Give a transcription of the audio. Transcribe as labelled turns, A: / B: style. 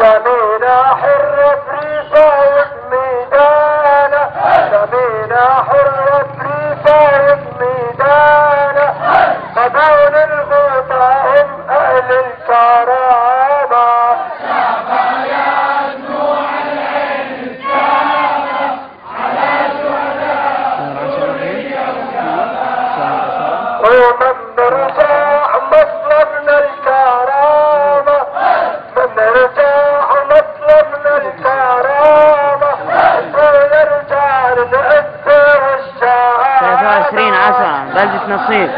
A: سمينا حرة بريفة ميدانا. سمينا حرة بريفة ميدانا. قبول الغوطة أهل الكرامة. ومن والشهامة
B: 23 10 بلدة نصيب.